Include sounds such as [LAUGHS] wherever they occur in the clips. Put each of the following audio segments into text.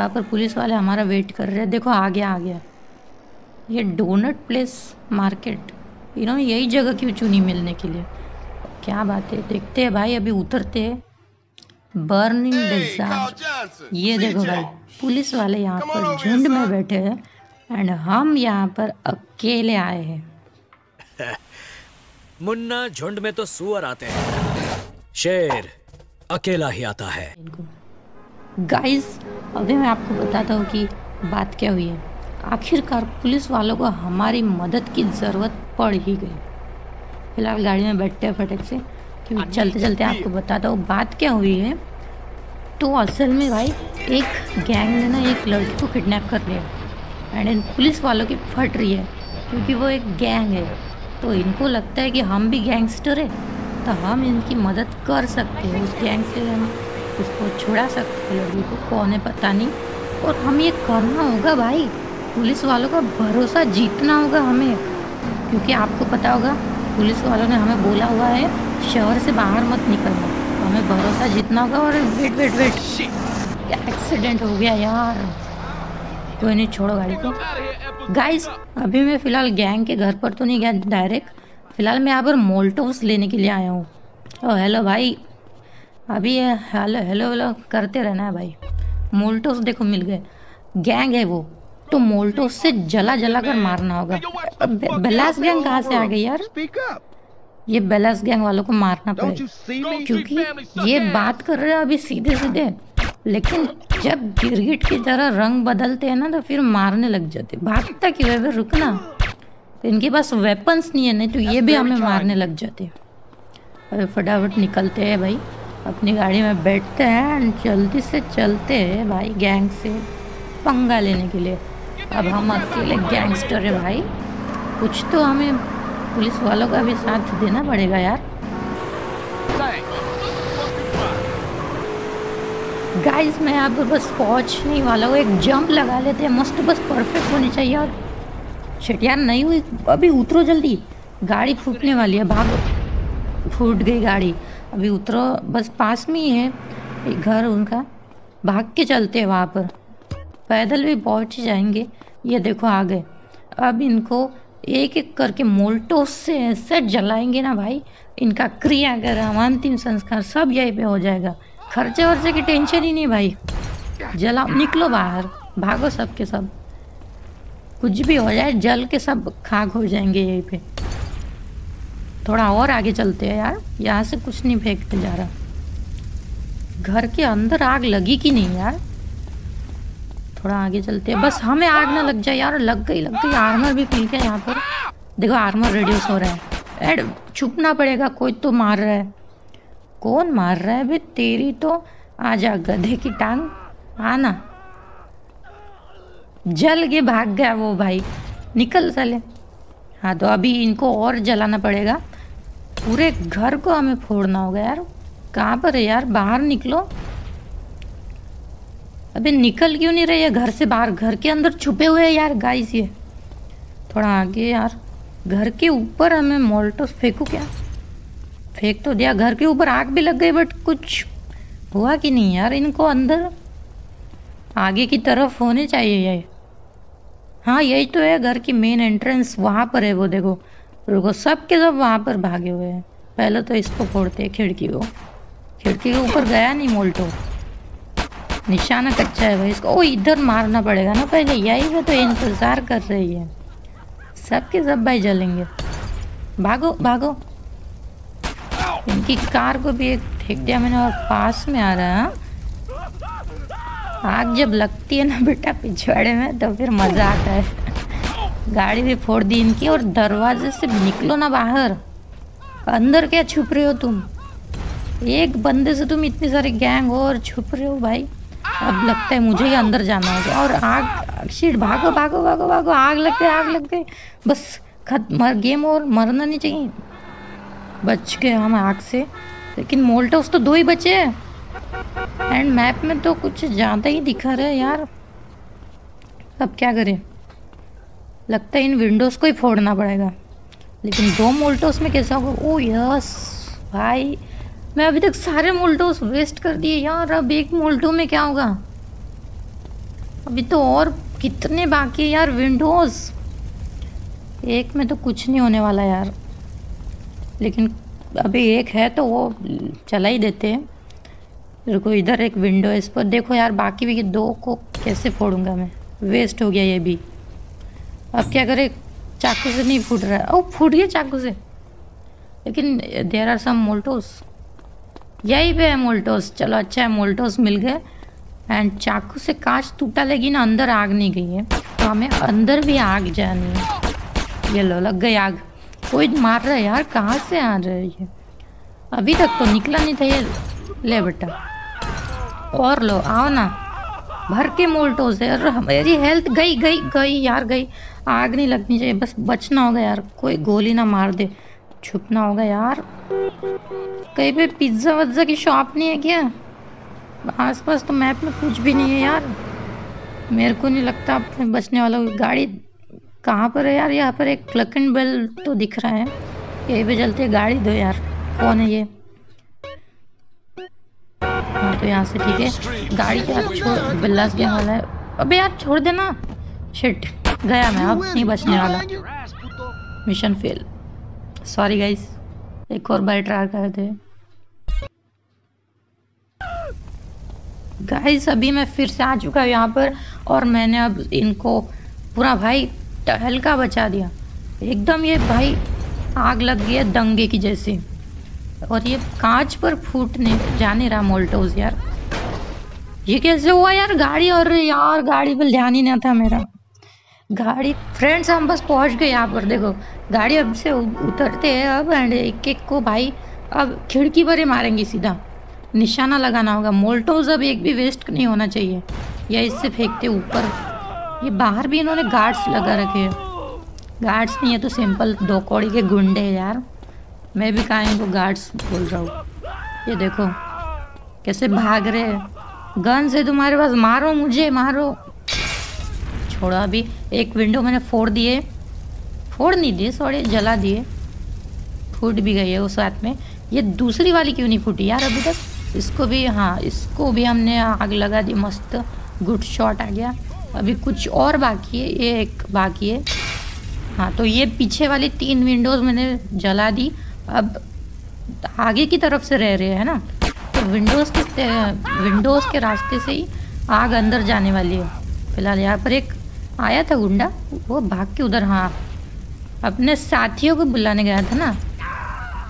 वहाँ पर पुलिस वाले हमारा वेट कर रहे हैं। देखो आ गया आ गया ये डोनट प्लेस मार्केट इन्होंने यही जगह क्यों चुनी मिलने के लिए? क्या बात है? देखते हैं भाई अभी उतरते हैं। बर्निंग डिज़ायर ये देखो भाई पुलिस वाले यहाँ पर झुंड में बैठे हैं एंड हम यहाँ पर अकेले आए हैं। [LAUGHS] मुन्ना झुंड में तो सुअर आते हैं। शेर अकेला ही आता है। गाइस अभी मैं आपको बताता हूँ कि बात क्या हुई है। आखिरकार पुलिस वालों को हमारी मदद की ज़रूरत पड़ ही गई। फ़िलहाल गाड़ी में बैठते हैं फटक से क्योंकि चलते चलते आपको बताता हूँ बात क्या हुई है? तो असल में भाई एक गैंग ने ना एक लड़की को किडनैप कर लिया। एंड इन पुलिस वालों की फट रही है क्योंकि वो एक गैंग है। तो इनको लगता है कि हम भी गैंगस्टर है तो हम इनकी मदद कर सकते हैं। उस गैंग से हम उसको छुड़ा सकते हैं लड़की को कौन है पता नहीं। और हम ये करना होगा भाई। पुलिस वालों का भरोसा जीतना होगा हमें। क्योंकि आपको पता होगा पुलिस वालों ने हमें बोला हुआ है शहर से बाहर मत निकलना। तो हमें भरोसा जीतना होगा और वेट वेट वेट। क्या एक्सीडेंट हो गया यार? कोई नहीं छोड़ो गाड़ी को। गाइस अभी मैं फ़िलहाल गैंग के घर पर तो नहीं गया डायरेक्ट फ़िलहाल मैं यहाँ पर मोल्टोस लेने के लिए आया हूँ। ओ हेलो भाई। अभी हेलो हेलो हेलो करते रहना है भाई। मोल्टोस देखो मिल गए। गैंग है वो। तो मोल्टोस से जला जला कर मारना होगा। बेलास गैंग कहाँ से आ गई यार? ये बेलास गैंग वालों को मारना पड़ेगा? क्योंकि ये बात कर रहे हैं अभी सीधे सीधे लेकिन जब गिरगिट की तरह रंग बदलते हैं ना तो फिर मारने लग जाते भागता क्यों है? वे रुकना तो इनके पास वेपन्स नहीं है नहीं तो ये भी हमें मारने लग जाते अरे फटाफट निकलते हैं भाई। अपनी गाड़ी में बैठते हैं एंड जल्दी से चलते हैं भाई गैंग से पंगा लेने के लिए। अब हम अकेले गैंगस्टर है भाई। कुछ तो हमें पुलिस वालों का भी साथ देना पड़ेगा यार। गाइस मैं यहाँ पर बस पहुँचने वाला हूँ। एक जंप लगा लेते हैं। मस्त बस परफेक्ट होनी चाहिए और शिट यार, नहीं हुई। अभी उतरो जल्दी। गाड़ी फूटने वाली है। भागो। फूट गई गाड़ी। अभी उतरो, बस पास में ही है, एक घर उनका। भाग के चलते हैं वहाँ पर। पैदल भी पहुँच जाएँगे। ये देखो आ गए अब इनको एक एक करके मोल्टोस से ऐसे जलाएँगे ना भाई। इनका क्रियाक्रम अंतिम संस्कार, सब यहीं पे हो जाएगा। खर्चे वर्चे की टेंशन ही नहीं भाई। जला निकलो बाहर। भागो सब के सब। कुछ भी हो जाए, जल के सब खाक हो जाएँगे यहीं पे। थोड़ा और आगे चलते हैं यार। यहाँ से कुछ नहीं फेंकते जा रहा। घर के अंदर आग लगी कि नहीं यार? थोड़ा आगे चलते हैं। बस हमें आग ना लग जाए यार। लग गई लग गई। आर्मर भी मिल गया यहाँ पर। देखो, आर्मर रेडियस हो रहा है। एड, छुपना पड़ेगा। कोई तो मार रहा है। कौन मार रहा है? बे तेरी तो आ जा, गधे की टांग। आना जल के भाग गया वो भाई। निकल चले हाँ तो अभी इनको और जलाना पड़ेगा। पूरे घर को हमें फोड़ना होगा यार। कहाँ पर है यार? बाहर निकलो। अबे निकल क्यों नहीं रहे? घर से बाहर, घर के अंदर छुपे हुए हैं यार गाइस ये। थोड़ा आगे यार। घर के ऊपर हमें मोल्टोस फेंकू क्या? फेंक तो दिया, घर के ऊपर आग भी लग गई बट कुछ हुआ कि नहीं यार इनको अंदर? आगे की तरफ़ होने चाहिए ये। हाँ यही तो है, घर की मेन एंट्रेंस वहाँ पर है वो देखो। रुको सब के सब वहाँ पर भागे हुए हैं। पहले तो इसको फोड़ते हैं खिड़की को। खिड़की के ऊपर गया नहीं मोल्टो। निशाना कच्चा है भाई, इसको ओ, इधर मारना पड़ेगा ना पहले। यही पे तो इंतज़ार कर रही है। सबके सब भाई जलेंगे। भागो भागो। इनकी कार को भी एक फेंक दिया मैंने और पास में आ रहा है हाँ? आग जब लगती है ना बेटा पिछवाड़े में तो फिर मज़ा आता है। गाड़ी भी फोड़ दी इनकी और दरवाजे से निकलो ना बाहर। अंदर क्या छुप रहे हो तुम? एक बंदे से तुम इतनी सारी गैंग हो और छुप रहे हो भाई। अब लगता है मुझे ही अंदर जाना होगा। और आग, शीट, भागो भागो भागो भागो, आग लग गई, आग लग गई। बस, खत, मर, गेम और मरना नहीं चाहिए। बच गए हम आग से। लेकिन मोल्टोस तो दो ही बचे हैं। एंड मैप में तो कुछ ज़्यादा ही दिखा रहा है यार। अब क्या करें? लगता है इन विंडोज़ को ही फोड़ना पड़ेगा। लेकिन दो मोल्टोस में कैसा होगा? ओ यस भाई, मैं अभी तक सारे मोल्टोस वेस्ट कर दिए यार। अब एक मोल्टो में क्या होगा? अभी तो और कितने बाकी है यार विंडोज़ एक में तो कुछ नहीं होने वाला यार। लेकिन अभी एक है तो वो चला ही देते हैं। रुको, इधर एक विंडो है, इस पर देखो यार, बाकी भी दो को कैसे फोड़ूँगा मैं? वेस्ट हो गया ये भी। अब क्या करे, चाकू से नहीं फूट रहा है। ओ, फूट गया चाकू से। लेकिन देर आर सम मोल्टोस यही पे है मोल्टोस चलो अच्छा है मोल्टोस मिल गए। एंड चाकू से कांच टूटा, लेकिन अंदर आग नहीं गई है। तो हमें अंदर भी आग जानी है। ये लो, लग गई आग। कोई मार रहा है यार, कहाँ से आ रहा है ये? अभी तक तो निकला नहीं था ये। ले बेटा। और लो, आओ ना। भर के मोल्टो से, और मेरी हेल्थ गई गई गई यार, गई। आग नहीं लगनी चाहिए, बस बचना होगा यार। कोई गोली ना मार दे। छुपना होगा यार। कहीं पे पिज़्ज़ा वज्जा की शॉप नहीं है क्या? आसपास तो मैप में कुछ भी नहीं है यार। मेरे को नहीं लगता बचने वाला गाड़ी कहाँ पर है यार? यहाँ पर एक क्लक एंड बेल तो दिख रहा है। यहीं पे चलते गाड़ी दो यार। कौन है ये? हाँ तो यहाँ से ठीक है। गाड़ी के हाथ छोड़, बिल्लास गया वाला है? अबे यार, छोड़ देना। शिट गया मैं अब, नहीं बचने वाला। मिशन फेल सॉरी गाइस एक और बार ट्राई करते हैं गाइस अभी मैं फिर से आ चुका हूँ यहाँ पर, और मैंने अब इनको पूरा भाई टहलका बचा दिया। एकदम ये भाई आग लग गई है दंगे की जैसे। और ये कांच पर फूटने, जाने रहा मोल्टोज यार। ये कैसे हुआ यार गाड़ी? और यार, गाड़ी पर ध्यान ही नहीं था मेरा। गाड़ी फ्रेंड्स हम बस पहुँच गए यहाँ पर, देखो। गाड़ी अब से उतरते हैं अब एंड एक एक को भाई, अब खिड़की पर ही मारेंगे सीधा। निशाना लगाना होगा। मोल्टोज अब एक भी वेस्ट नहीं होना चाहिए। या इससे फेंकते ऊपर। ये बाहर भी इन्होंने गार्ड्स लगा रखे हैं। गार्ड्स नहीं है तो सिंपल दो कौड़ी के गुंडे यार। मैं भी कहा इनको गार्ड्स बोल रहा हूँ। ये देखो, कैसे भाग रहे हैं। गन से तुम्हारे पास मारो मुझे, मारो। छोड़ो अभी, एक विंडो मैंने फोड़ दिए। फोड़ नहीं दिए सॉरी जला दिए। फूट भी गई है उस रात में। ये दूसरी वाली क्यों नहीं फूटी यार अभी तक? इसको भी हाँ इसको भी हमने आग लगा दी, मस्त। गुड शॉट आ गया। अभी कुछ और बाकी है, ये एक बाकी है। हाँ तो ये पीछे वाली तीन विंडोज़ मैंने जला दी। अब आगे की तरफ़ से रह रहे हैं ना तो विंडोज़ के विंडोज़ के रास्ते से ही आग अंदर जाने वाली है। फ़िलहाल यहाँ पर एक आया था गुंडा, वो भाग के उधर हाँ अपने साथियों को बुलाने गया था ना।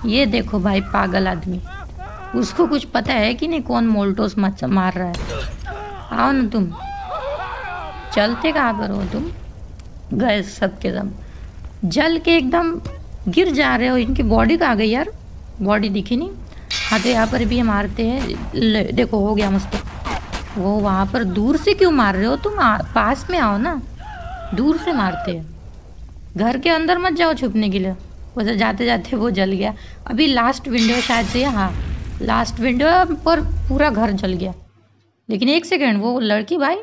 ये देखो भाई पागल आदमी, उसको कुछ पता है कि नहीं कौन मोल्टोस मार रहा है? आओ ना तुम, चलते कहाँ पर हो तुम? गए सबके सब जल के एकदम गिर जा रहे हो इनकी बॉडी कहाँ गई यार? बॉडी दिखी नहीं। हाँ तो यहाँ पर भी मारते हैं। देखो हो गया मुझको। वो वहाँ पर दूर से क्यों मार रहे हो? तुम आ, पास में आओ ना। दूर से मारते हैं। घर के अंदर मत जाओ छुपने के लिए। वैसे जाते जाते वो जल गया। अभी लास्ट विंडो शायद से हाँ। लास्ट विंडो पर पूरा घर जल गया। लेकिन एक सेकेंड वो लड़की भाई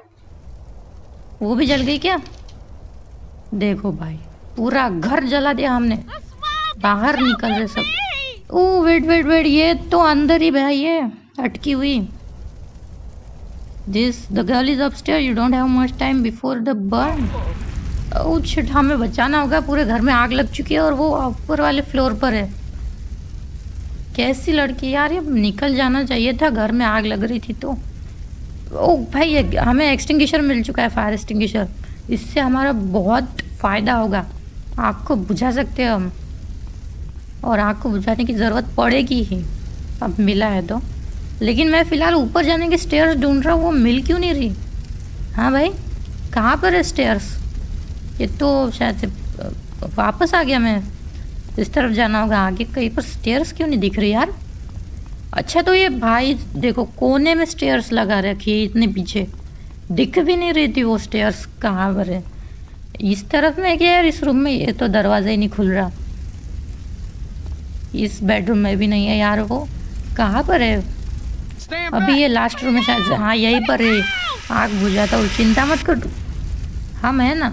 वो भी जल गई क्या? देखो भाई पूरा घर जला दिया हमने। बाहर निकल रहे सब। ओ वेट वेट वेट ये तो अंदर ही भाई है अटकी हुई। This the girl is upstair you don't have much time before the burn oh shit हमें बचाना होगा, पूरे घर में आग लग चुकी है और वो ऊपर वाले फ्लोर पर है। कैसी लड़की यार, ये निकल जाना चाहिए था, घर में आग लग रही थी तो। ओ, भाई हमें एक्सटिंग्विशर मिल चुका है फायर एक्सटिंग्विशर इससे हमारा बहुत फ़ायदा होगा। आग को बुझा सकते हैं हम। और आग को बुझाने की ज़रूरत पड़ेगी ही। अब मिला है तो। लेकिन मैं फ़िलहाल ऊपर जाने के स्टेयर्स ढूंढ रहा हूँ, वो मिल क्यों नहीं रही? हाँ भाई, कहाँ पर है स्टेयर्स ये तो शायद वापस आ गया मैं। इस तरफ़ जाना होगा, आगे कहीं पर स्टेयर्स क्यों नहीं दिख रही यार? अच्छा तो ये भाई, देखो, कोने में स्टेयर्स लगा रखी है, इतने पीछे। दिख भी नहीं रही थी वो स्टेयर्स कहाँ पर है। इस तरफ़ में क्या यार, इस रूम में? ये तो दरवाज़ा ही नहीं खुल रहा। इस बेडरूम में भी नहीं है यार वो। कहाँ पर है? अभी ये लास्ट रूम में शायद हाँ यहीं पर है। आग बुझाता हूँ चिंता मत कर। हम है ना।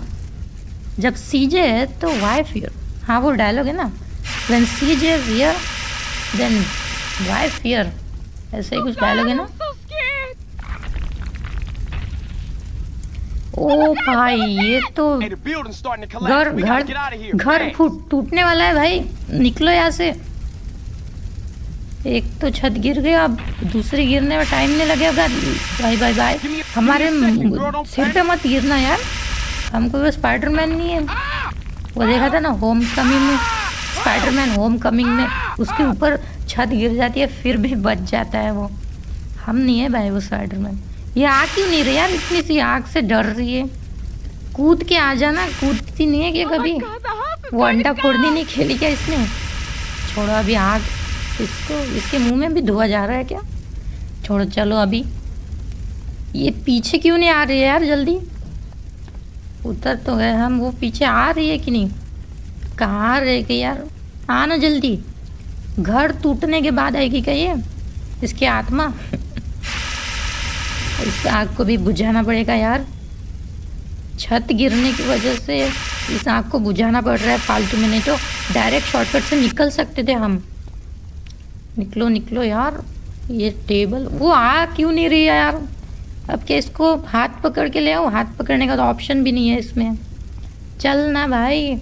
जब सीजे है तो वाई फियर हाँ वो डायलॉग है ना। वेन सीजे जे वियर देन वाई फियर ऐसे ही कुछ डायलॉग है ना। ओ भाई ये तो घर घर. घर फूट टूटने वाला है भाई। निकलो यहाँ से। एक तो छत गिर गया अब दूसरी गिरने में टाइम नहीं लगेगा। Give me a- हमारे सिर पे मत गिरना यार। हमको वो स्पाइडरमैन नहीं है। वो देखा था ना होम कमिंग में। स्पाइडरमैन होम कमिंग में। उसके ऊपर छत गिर जाती है फिर भी बच जाता है वो। हम नहीं है भाई वो स्पाइडरमैन ये आ क्यों नहीं रही यार? इतनी सी आग से डर रही है। कूद के आ जाना। कूदती नहीं है क्या कभी? वो अंडा फोड़नी नहीं खेली क्या इसने? छोड़ो अभी आग। इसको इसके मुँह में भी धुआ जा रहा है क्या? छोड़ो चलो अभी। ये पीछे क्यों नहीं आ रही है यार जल्दी? उतर तो गए हम। वो पीछे आ रही है कि नहीं? कहाँ रह गई यार? आना जल्दी। घर टूटने के बाद आएगी क्या ये? इसकी आत्मा? इस आग को भी बुझाना पड़ेगा यार। छत गिरने की वजह से इस आग को बुझाना पड़ रहा है फालतू में, नहीं तो डायरेक्ट शॉर्टकट से निकल सकते थे हम। निकलो निकलो यार, ये टेबल वो आ क्यों नहीं रही है यार? अब क्या इसको हाथ पकड़ के ले आओ? हाथ पकड़ने का तो ऑप्शन भी नहीं है इसमें। चल ना भाई।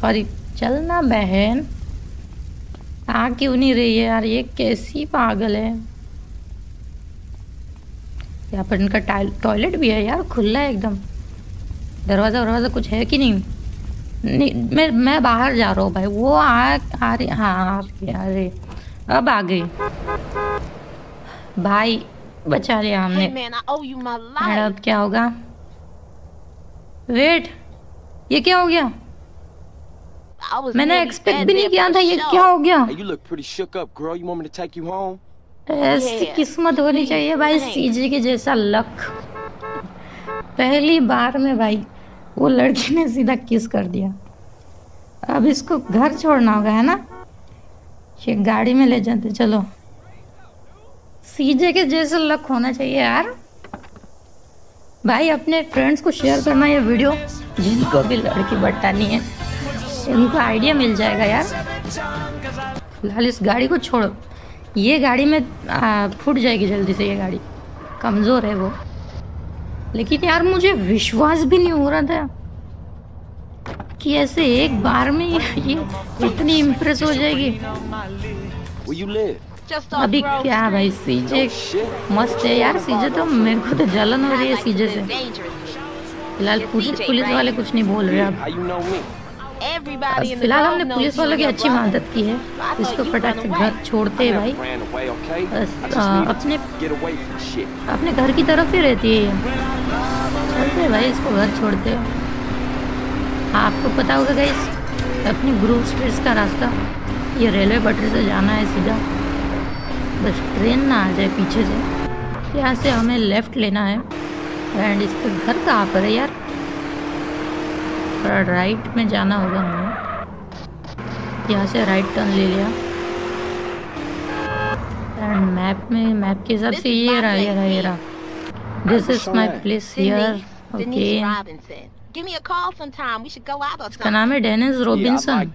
सॉरी चल ना बहन। आ क्यों नहीं रही है यार? ये कैसी पागल है? यहाँ पर इनका टॉयलेट भी है यार खुला है एकदम। दरवाज़ा वरवाज़ा कुछ है कि नहीं? नहीं मैं मैं बाहर जा रहा हूँ भाई। वो आ आ रही हाँ आ रही आ रही अब आ गई। भाई बचा लिया हमने। Hey. अब क्या होगा? वेट ये क्या हो गया? मैंने एक्सपेक्ट भी नहीं किया था ये क्या हो गया? Hey, ऐसी किस्मत होनी चाहिए भाई. सीजे के जैसा लक पहली बार में भाई वो लड़की ने सीधा किस कर दिया। अब इसको घर छोड़ना होगा है ना? ये गाड़ी में ले जाते चलो। सीजे के जैसा लक होना चाहिए यार। भाई अपने फ्रेंड्स को शेयर करना ये वीडियो जिनको भी लड़की बटानी है। इनको आइडिया मिल जाएगा यार। फ़िलहाल इस गाड़ी को छोड़ो। ये गाड़ी में आ, फूट जाएगी जल्दी से ये गाड़ी। कमज़ोर है वो। लेकिन यार मुझे विश्वास भी नहीं हो रहा था कि ऐसे एक बार में ये, ये इतनी इम्प्रेस हो जाएगी। अभी क्या भाई. सीजे Oh मस्त है यार सीजे तो मेरे को तो जलन हो रही है सीजे से। फ़िलहाल पुलिस पुलिस वाले कुछ नहीं बोल रहे अब। फ़िलहाल हमने पुलिस वालों की अच्छी मदद की है। इसको फटाक से घर छोड़ते हैं भाई? बस, अपने. अपने घर की तरफ़ ही रहती है ये। चलते भाई इसको घर छोड़ते हैं। आपको पता होगा गाइस अपनी ग्रुप स्ट्रीट्स का रास्ता। ये रेलवे पटरी से जाना है सीधा। बस ट्रेन ना आ जाए पीछे से। यहाँ से हमें लेफ़्ट लेना है। एंड इसका घर कहाँ पर है यार? थोड़ा राइट में जाना होगा हमें। यहाँ से राइट टर्न ले लिया। एंड मैप में मैप के हिसाब से ये रहा ये रहा ये रहा। This is my place here okay give me a call some time we should go out और समथिंग नाम है डेनिस रॉबिन्सन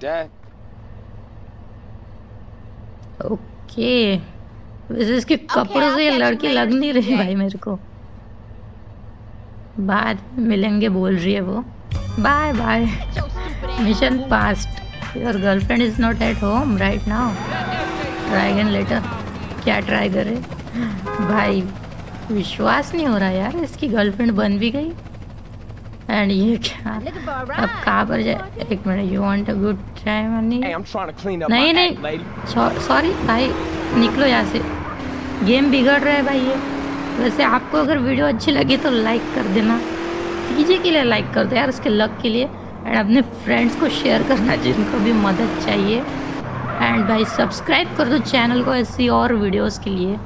ओके वैसे इसके कपड़ों से लड़की लग नहीं रही भाई मेरे को। बाद मिलेंगे बोल रही है वो। Bye bye Get your stupid ass mission home. Past your girlfriend is not at home right now try again later क्या ट्राई करे भाई विश्वास नहीं हो रहा यार इसकी गर्लफ्रेंड बन भी गई। एंड ये क्या? अब. कहाँ पर जाए? एक minute you want a good time नहीं नहीं. सॉरी भाई निकलो यहाँ से. गेम बिगड़ रहा है भाई ये. वैसे आपको अगर वीडियो अच्छी लगी तो लाइक कर देना. पीजे के लिए लाइक कर दो यार उसके लक के लिए। एंड अपने फ्रेंड्स को शेयर करना जिनको भी मदद चाहिए। एंड भाई सब्सक्राइब कर दो चैनल को ऐसी और वीडियोस के लिए।